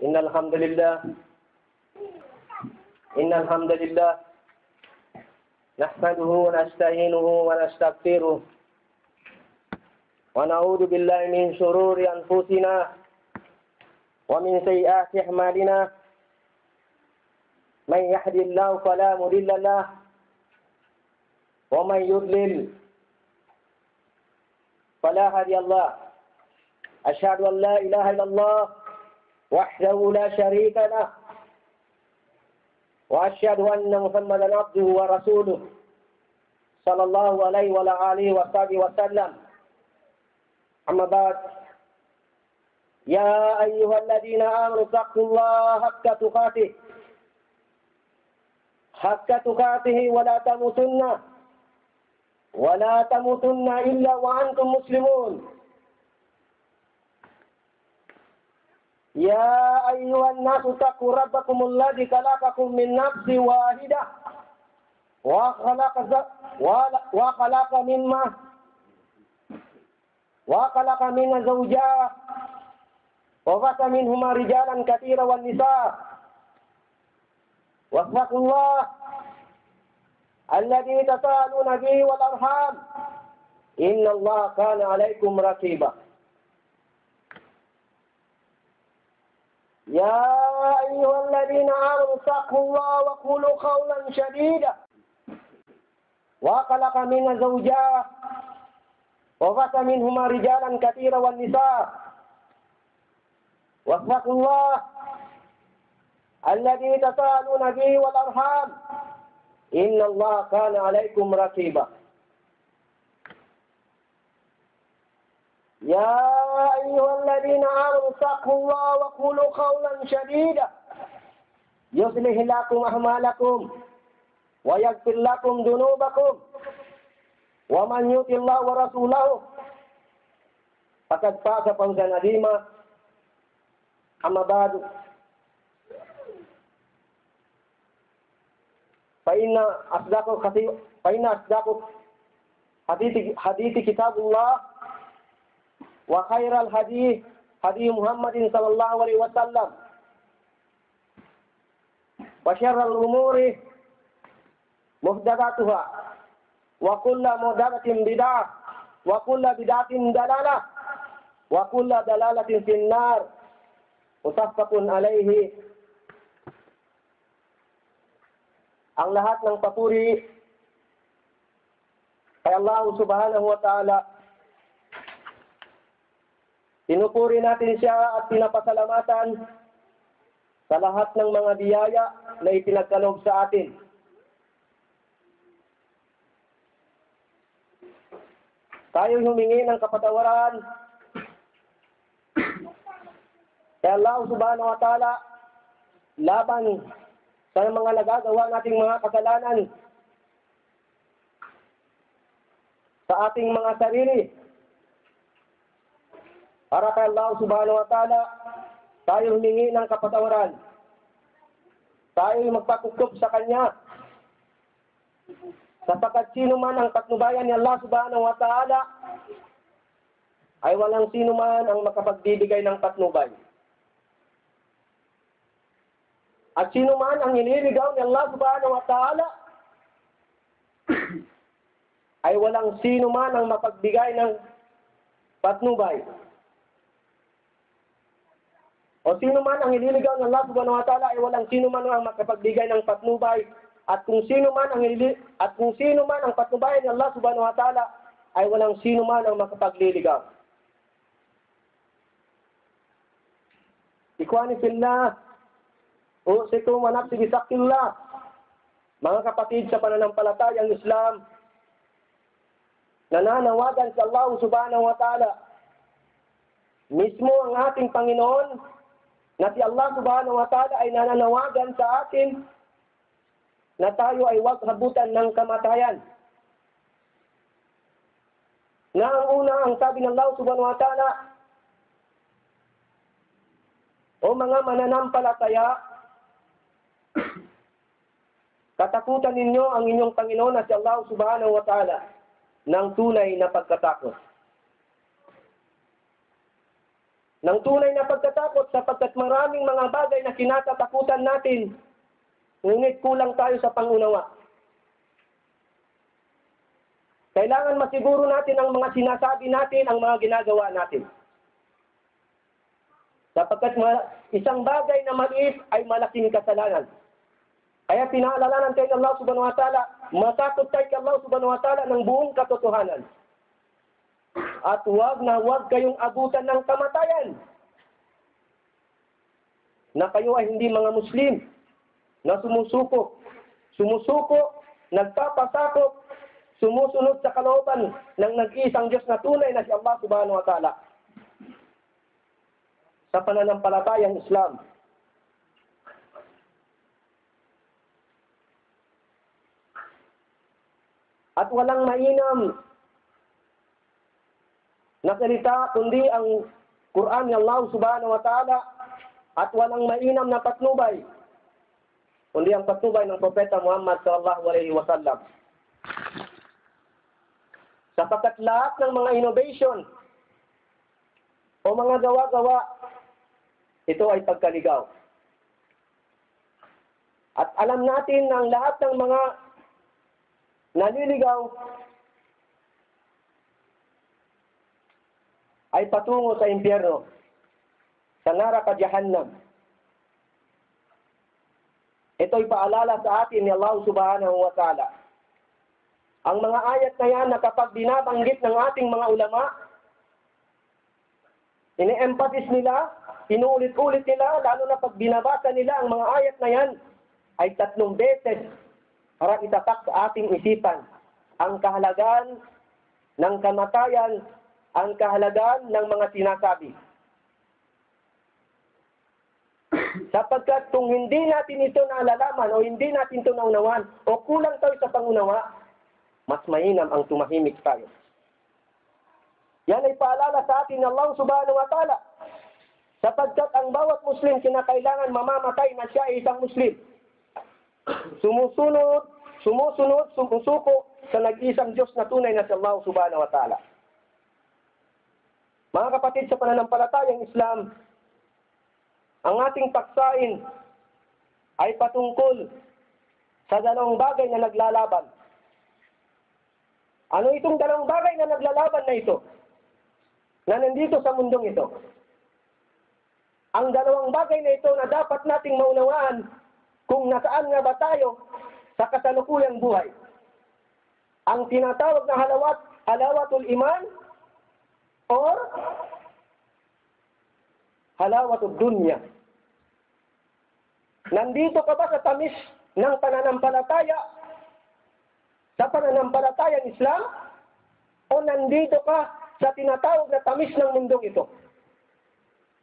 إن الحمد لله. إن الحمد لله. نحمده ونستعينه ونستغفره. ونعوذ بالله من شرور أنفسنا ومن سيئات أعمالنا. من يهد الله فلا مضل له ومن يضلل فلا هادي الله أشهد أن لا إله إلا الله وحده لا شريك له. وأشهد أن محمدا عبده ورسوله صلى الله عليه وعلى آله وصحبه وسلم. أما بعد يا أيها الذين آمنوا اتقوا الله حق تقاته. حق تقاته ولا تموتن ولا تموتن إلا وأنتم مسلمون. يا أيها الناس اتقوا ربكم الذي خلقكم من نفس واحدة وخلق وخلق منها وخلق منها زوجها وبث منهما رجالا كثيرا والنساء واتقوا الله الذي تساءلون به والأرحام إن الله كان عليكم رقيبا يا أيها الذين آمنوا اتقوا الله وقولوا قولا شديدا. وخلق منها زوجها وبث منهما رجالا كثيرا والنساء. واتقوا الله الذي تساءلون به والأرحام. إن الله كان عليكم رقيبا. يا أيها الذين آمنوا اتقوا الله وقولوا قولا شديدا. يصلح لكم أعمالكم ويغفر لكم ذنوبكم ومن يطع الله ورسوله فقد فاز فوزا عظيما. أما بعد فإن أصدق فإن أصدق حديث حديث كتاب الله وخير الهدي هدي محمد صلى الله عليه وسلم وشر الأمور محدثاتها وكل محدثة بدعة وكل بدعة دلالة وكل دلالة في النار متفق عليه ang lahat ng papuri kay Allah subhanahu wa ta'ala. Pinupuri natin siya at pinapasalamatan sa lahat ng mga biyaya na ipinagkaloob sa atin. Tayo humingi ng kapatawaran kay Allah subhanahu wa ta'ala laban sa mga nagagawa nating mga kasalanan sa ating mga sarili. Para kay Allah subhanahu wa ta'ala, tayo humingi ng kapatawaran. Tayo magpakukup sa Kanya. Sapagkat sino man ang patnubayan ni Allah subhanahu wa ta'ala, ay walang sino man ang makapagbibigay ng patnubay. At sino man ang iniligaw ni Allah subhanahu wa ta'ala, ay walang sino man ang mapagbigay ng patnubay. O sino man ang iniligaw ng Allah subhanahu wa ta'ala, ay walang sino man ang makapagbigay ng patnubay. At kung sino man ang inili at kung sino man ang patnubayan ng Allah subhanahu wa ta'ala, ay walang sino man ang makapagliligaw. Ikwani fillah, Usikum wa nafsi bisakillah. Mga kapatid sa pananampalatayang Islam, nananawagan sa Allah subhanahu wa ta'ala. Mismo ang ating Panginoon na si Allah subhanahu wa ta'ala ay nananawagan sa atin na tayo ay huwag habutan ng kamatayan. Na ang una ang sabi ng Allah subhanahu wa ta'ala, O mga mananampalataya, Katakutan ninyo ang inyong Panginoon na si Allah subhanahu wa ta'ala ng tunay na pagkatakot. Ng tunay na pagtatakot sapagkat maraming mga bagay na kinatatakutan natin, ngunit kulang tayo sa pangunawa. Kailangan masiguro natin ang mga sinasabi natin, ang mga ginagawa natin. Sapagkat isang bagay na maliit ay malaking kasalanan. Kaya pinaalalanan tayo ng Allah subhanahu wa ta'ala, matakot tayo kay Allah subhanahu wa ta'ala ng buong katotohanan. At huwag na huwag kayong abutan ng kamatayan. Na kayo ay hindi mga Muslim na sumusuko. Sumusuko, nagpapasakop, sumusunod sa kalooban ng nag-iisang Diyos na tunay na si Allah subhanahu wa ta'ala. Sa pananampalatayang Islam. At walang mainam na salita kundi ang Quran ni Allah subhanahu wa ta'ala at walang mainam na patnubay kundi ang patnubay ng Propeta Muhammad sallallahu alaihi wasallam. Sapagkat lahat ng mga innovation o mga gawa-gawa, ito ay pagkaligaw. At alam natin ng lahat ng mga naliligaw ay patungo sa impyerno, sa naraka jahannam. Ito'y paalala sa atin ni Allah subhanahu wa ta'ala. Ang mga ayat na yan na kapag binabanggit ng ating mga ulama, ini-emphasis nila, inuulit-ulit nila, lalo na pag binabasa nila ang mga ayat na yan, ay tatlong beses para itatak sa ating isipan ang kahalagaan ng kamatayan ang kahalagaan ng mga sinasabi. Sapagkat kung hindi natin ito nalalaman o hindi natin ito naunawan o kulang tayo sa pangunawa, mas mainam ang tumahimik tayo. Yan ay paalala sa atin ng Allah subhanahu wa ta'ala. Sapagkat ang bawat Muslim kinakailangan mamamatay na siya ay isang Muslim. Sumusunod, sumusunod, sumusuko sa nag-isang Diyos na tunay na si Allah subhanahu wa ta'ala. Mga kapatid sa pananampalatayang Islam, ang ating paksain ay patungkol sa dalawang bagay na naglalaban. Ano itong dalawang bagay na naglalaban na ito? Na nandito sa mundong ito. Ang dalawang bagay na ito na dapat nating maunawaan kung nasaan nga ba tayo sa kasalukuyang buhay. Ang tinatawag na halawat, halawatul iman or halawatud dunya. Nandito ka ba sa tamis ng pananampalataya? Sa pananampalatayang Islam? O nandito ka sa tinatawag na tamis ng mundong ito?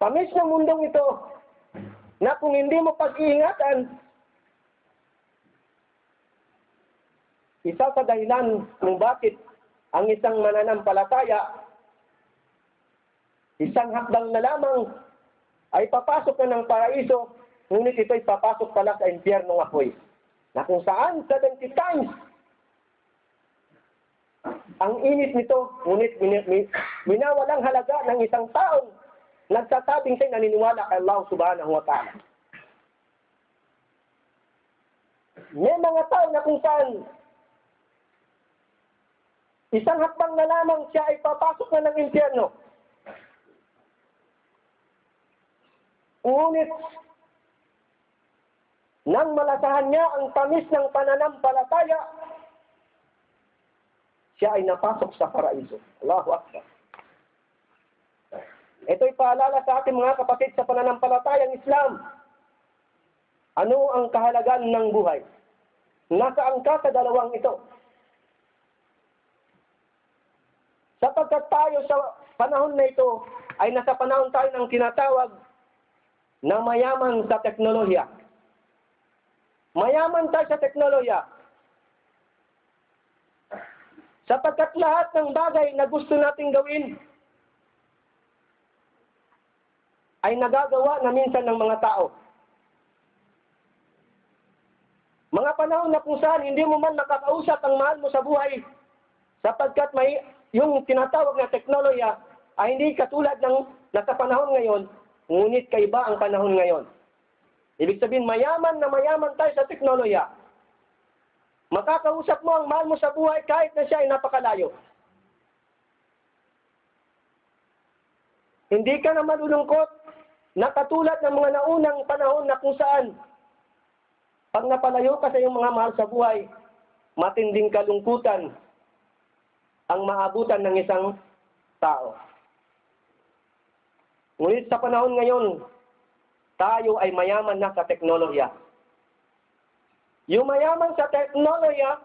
Tamis ng mundong ito na kung hindi mo pag-iingatan, isa sa dahilan kung bakit ang isang mananampalataya Isang hakbang na lamang ay papasok na ng paraiso, ngunit ito'y papasok pala sa impyerno ng apoy. Na kung saan 70 times ang init nito, ngunit minawalang halaga ng isang taong nagsasabing siya'y naniniwala kay Allah subhanahu wa ta'ala. May mga tao na kung saan isang hakbang na lamang siya ay papasok na ng impyerno. Ngunit, nang malasahan niya ang tamis ng pananampalataya, siya ay napasok sa paraiso. Allahu Akbar. Ito'y paalala sa ating mga kapatid sa pananampalatayang Islam. Ano ang kahalagan ng buhay? Nasaan ka sa ito? Sapagkat tayo sa panahon na ito ay nasa panahon tayo ng tinatawag na mayaman sa teknolohiya. Mayaman tayo sa teknolohiya. Sapagkat lahat ng bagay na gusto nating gawin ay nagagawa na minsan ng mga tao. Mga panahon na kung saan hindi mo man nakakausap ang mahal mo sa buhay sapagkat may yung tinatawag na teknolohiya ay hindi katulad ng na sa panahon ngayon, ngunit kaiba ang panahon ngayon. Ibig sabihin, mayaman na mayaman tayo sa teknolohiya. Makakausap mo ang mahal mo sa buhay kahit na siya ay napakalayo. Hindi ka na malulungkot na katulad ng mga naunang panahon na kung saan pag napalayo ka sa iyong mga mahal sa buhay, matinding kalungkutan ang maabutan ng isang tao. Ngunit sa panahon ngayon, tayo ay mayaman na sa teknolohiya. Yung mayaman sa teknolohiya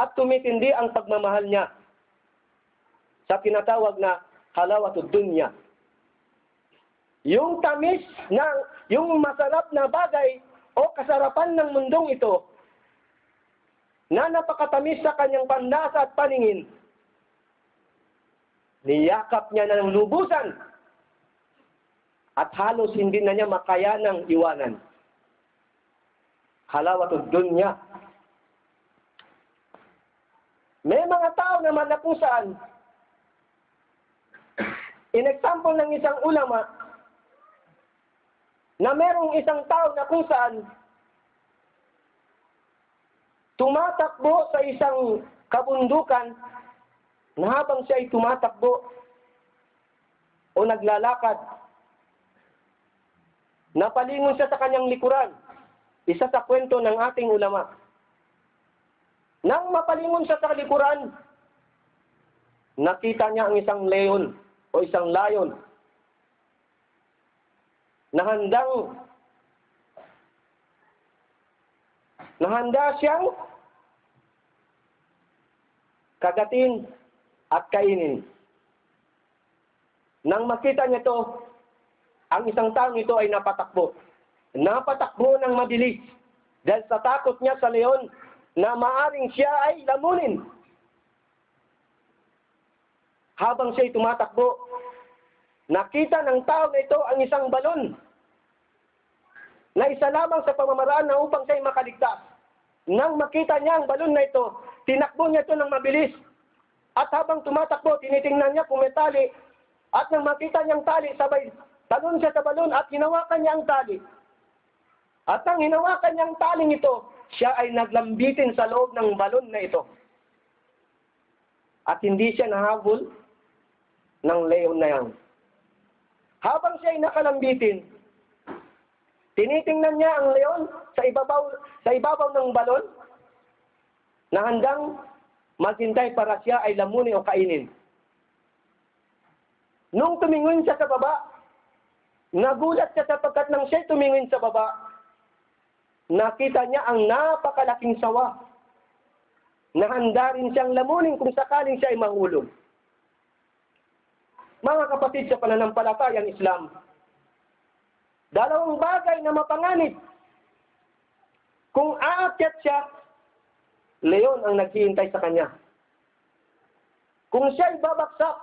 at tumitindi ang pagmamahal niya sa tinatawag na halawatud dunya. Yung tamis ng yung masarap na bagay o kasarapan ng mundong ito na napakatamis sa kanyang pandasa at paningin, niyakap niya ng lubusan at halos hindi na niya makayanang iwanan. Halawatud dunya. May mga tao na kung saan In example ng isang ulama, na merong isang tao na kung saan tumatakbo sa isang kabundukan na habang siya ay tumatakbo o naglalakad, napalingon siya sa kanyang likuran. Isa sa kwento ng ating ulama. Nang mapalingon siya sa likuran, nakita niya ang isang leon o isang layon na handang na handa siyang kagatin at kainin. Nang makita niya to, ang isang taong ito ay napatakbo. Napatakbo ng mabilis dahil sa takot niya sa leon na maaring siya ay lamunin. Habang siya'y tumatakbo, nakita ng tao na ito ang isang balon na isa lamang sa pamamaraan na upang siya'y makaligtas. Nang makita niya ang balon na ito, tinakbo niya ito ng mabilis. At habang tumatakbo, tinitingnan niya kung may tali. At nang makita niyang tali, sabay talon siya sa balon at hinawakan niya ang tali. At nang hinawakan niya ang taling ito, siya ay naglambitin sa loob ng balon na ito. At hindi siya nahabol ng leon na yan. Habang siya ay nakalambitin, tinitingnan niya ang leon sa ibabaw, sa ibabaw ng balon na handang maghintay para siya ay lamunin o kainin. Nung tumingon siya sa baba, nagulat siya sapagkat nang siya tumingin sa baba, nakita niya ang napakalaking sawa na handa rin siyang lamunin kung sakaling siya ay mahulog. Mga kapatid sa pananampalatayang Islam, dalawang bagay na mapanganib. Kung aakyat siya, leon ang naghihintay sa kanya. Kung siya ay babaksak,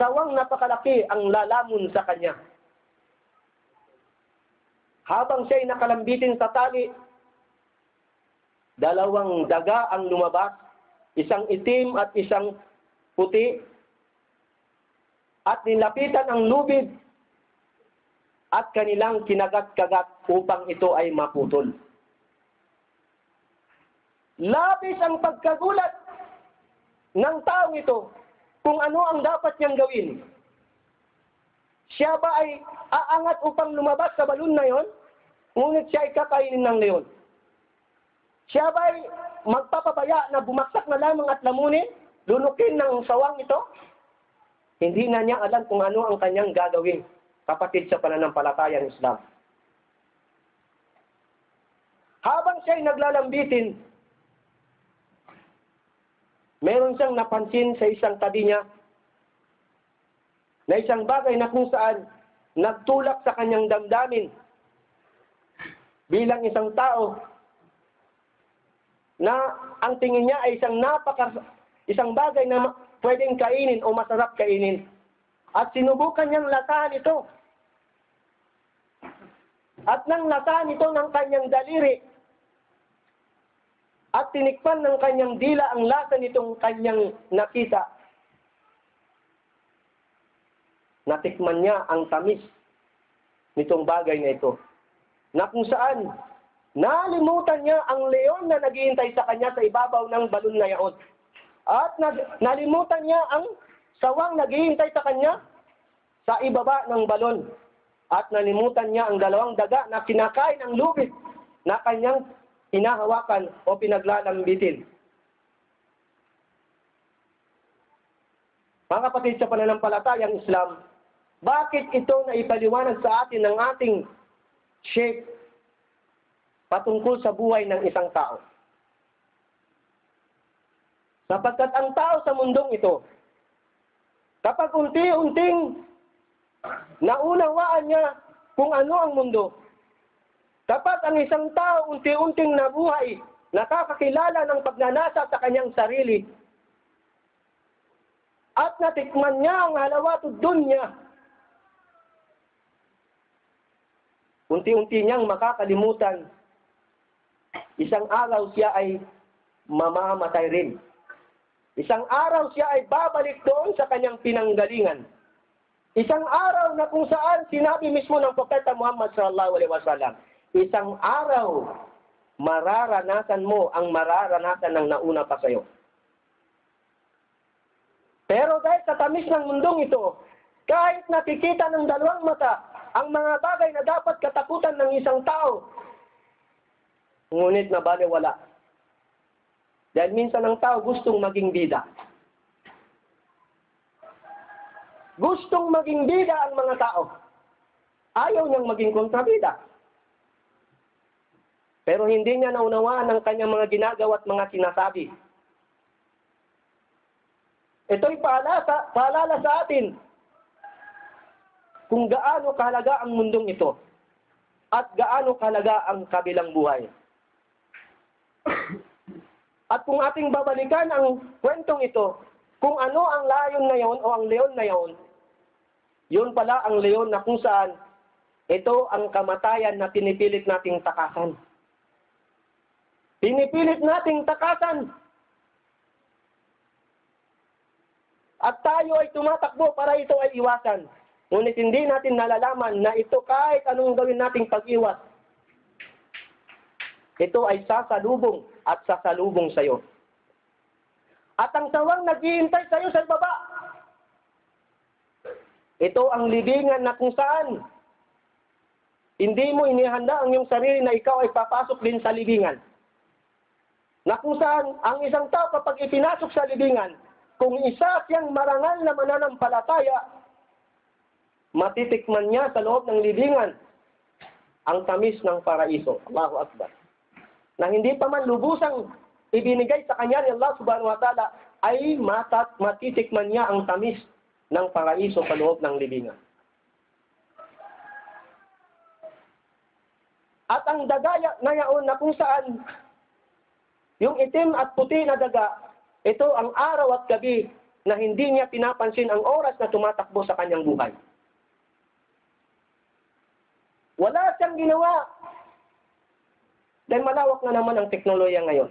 sawang napakalaki ang lalamon sa kanya. Habang siya ay nakalambitin sa tali, dalawang daga ang lumabas, isang itim at isang puti, at nilapitan ang lubid at kanilang kinagat-kagat upang ito ay maputol. Labis ang pagkagulat ng taong ito kung ano ang dapat niyang gawin. Siya ba ay aangat upang lumabas sa balon na yon? Ngunit siya ay kakainin ng leon. Siya ba ay magpapabaya na bumaksak na lamang at lamunin? Lunukin ng sawang ito? Hindi na niya alam kung ano ang kanyang gagawin, kapatid sa pananampalatayang Islam. Habang siya ay naglalambitin, meron siyang napansin sa isang tabi niya na isang bagay na kung saan nagtulak sa kanyang damdamin bilang isang tao na ang tingin niya ay isang napaka isang bagay na pwedeng kainin o masarap kainin. At sinubukan niyang latahan ito. At nang latahan ito ng kanyang daliri, at tinikpan ng kanyang dila ang lasa nitong kanyang nakita, natikman niya ang tamis nitong bagay na ito. Na kung saan, nalimutan niya ang leon na naghihintay sa kanya sa ibabaw ng balon na yaon. At nalimutan niya ang sawang naghihintay sa kanya sa ibaba ng balon. At nalimutan niya ang dalawang daga na kinakain ng lubid na kanyang hinahawakan o pinaglalambitin. Mga kapatid sa pananampalatayang Islam, bakit ito na ipaliwanag sa atin ng ating Sheikh patungkol sa buhay ng isang tao? Sapagkat ang tao sa mundong ito, kapag unti-unting naunawaan niya kung ano ang mundo, kapag ang isang tao unti-unting nabuhay, nakakakilala ng pagnanasa sa kanyang sarili, at natikman niya ang halawatud dunya. Unti-unti niyang makakalimutan, isang araw siya ay mamamatay rin. Isang araw siya ay babalik doon sa kanyang pinanggalingan. Isang araw na kung saan sinabi mismo ng Propeta Muhammad sallallahu alaihi wasallam, isang araw mararanasan mo ang mararanasan ng nauna pa sa iyo. Pero dahil sa tamis ng mundong ito, kahit nakikita ng dalawang mata ang mga bagay na dapat katakutan ng isang tao, ngunit nabaliwala. Dahil minsan ang tao gustong maging bida. Gustong maging bida ang mga tao. Ayaw niyang maging kontrabida. Pero hindi niya naunawaan ang kanyang mga ginagawa at mga sinasabi. Ito'y paalala, paalala sa atin kung gaano kahalaga ang mundong ito at gaano kahalaga ang kabilang buhay. At kung ating babalikan ang kwentong ito, kung ano ang layon na yon o ang leon na yon, yun pala ang leon na kung saan ito ang kamatayan na pinipilit nating takasan. Pinipilit nating takasan At tayo ay tumatakbo para ito ay iwasan. Ngunit hindi natin nalalaman na ito kahit anong gawin nating pag-iwas, ito ay sasalubong at sasalubong sa iyo. At ang sawang naghihintay sa iyo sa baba, ito ang libingan na kung saan hindi mo inihanda ang iyong sarili na ikaw ay papasok din sa libingan. Na kung saan ang isang tao kapag ipinasok sa libingan, kung isa siyang marangal na mananampalataya, matitikman niya sa loob ng libingan ang tamis ng paraiso. Allahu Akbar. Na hindi pa man lubusang ibinigay sa kanya ni Allah subhanahu wa ta'ala, ay matat, matitikman niya ang tamis ng paraiso sa loob ng libingan. At ang dagaya na yaon na kung saan yung itim at puti na daga ito ang araw at gabi na hindi niya pinapansin ang oras na tumatakbo sa kanyang buhay. Wala siyang ginawa. Dahil malawak na naman ang teknolohiya ngayon.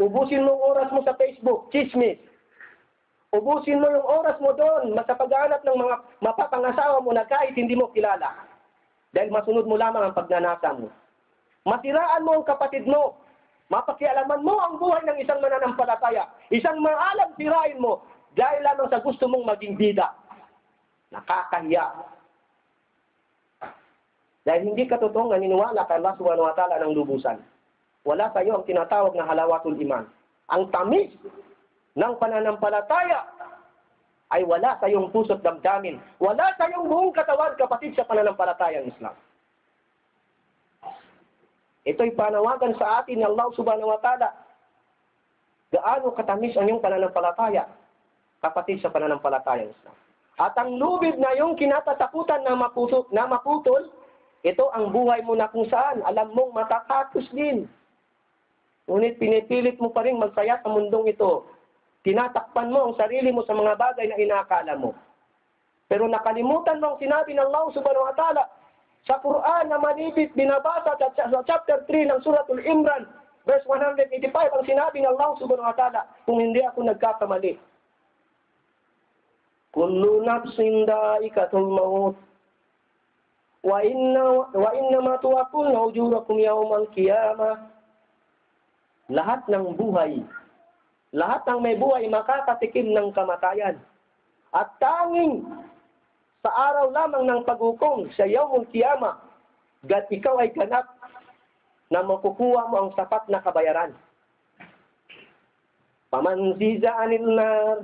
Ubusin mo oras mo sa Facebook, chismis. Ubusin mo yung oras mo doon sa paghahanap ng mga mapapangasawa mo na kahit hindi mo kilala. Dahil masunod mo lamang ang pagnanasa mo. Masiraan mo ang kapatid mo Mapakialaman mo ang buhay ng isang mananampalataya. Isang maalam sirain mo dahil lamang sa gusto mong maging bida. Nakakahiya. Dahil hindi ka totoong naniniwala kay Allah subhanahu wa ta'ala ng lubusan. Wala sa iyo ang tinatawag na halawatul iman. Ang tamis ng pananampalataya ay wala sa iyong puso't damdamin. Wala sa iyong buong katawan kapatid sa pananampalatayang Islam. Ito'y panawagan sa atin ni Allah subhanahu wa ta'ala. Gaano katamis ang iyong pananampalataya, kapatid sa pananampalataya Islam. At ang lubid na iyong kinatatakutan na, maputol, na maputol, ito ang buhay mo na kung saan alam mong matatatos din. Ngunit pinipilit mo pa rin magsaya sa mundong ito. Tinatakpan mo ang sarili mo sa mga bagay na inakala mo. Pero nakalimutan mo ang sinabi ng Allah subhanahu wa ta'ala, sa Quran na manipit binabasa sa, sa chapter 3 ng Suratul Imran, verse 185, ang sinabi ng Allah subhanahu wa ta'ala, kung hindi ako nagkakamali. kullu nafsin da'ikatul maut. Wa inna wa inna ma tuwafuna ujurakum yawmal qiyamah. Lahat ng buhay, lahat ng may buhay makakatikim ng kamatayan. At tanging sa araw lamang ng paghukom sa yawmul qiyamah, gat ikaw ay ganap na makukuha mo ang sapat na kabayaran. Paman ziza anil nar